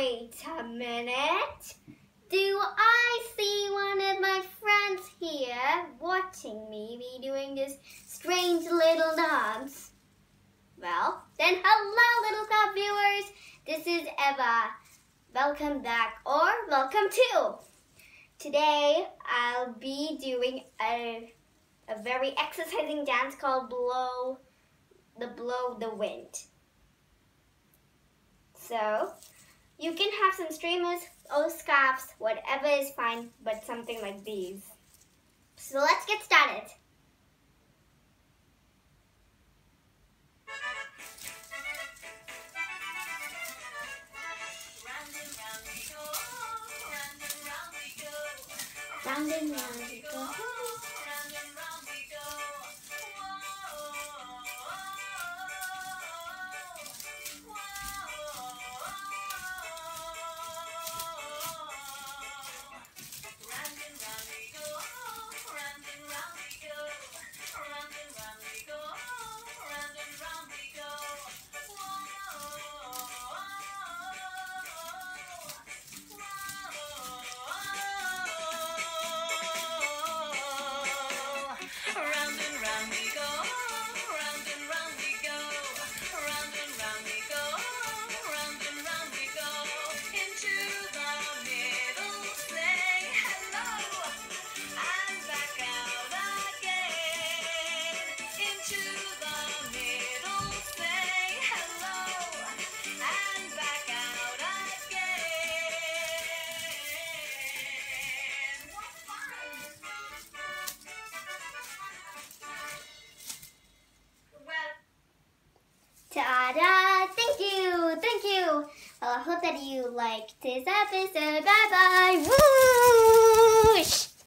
a minute. Do I see one of my friends here watching me be doing this strange little dance? Well, then hello little club viewers. This is Eva. Welcome back or welcome to. Today I'll be doing a, a very exercising dance called Blow the Blow the Wind. So you can have some streamers or scarves, whatever is fine, but something like these. So let's get started. Round and round we go. I hope that you liked this episode. Bye-bye! Woo!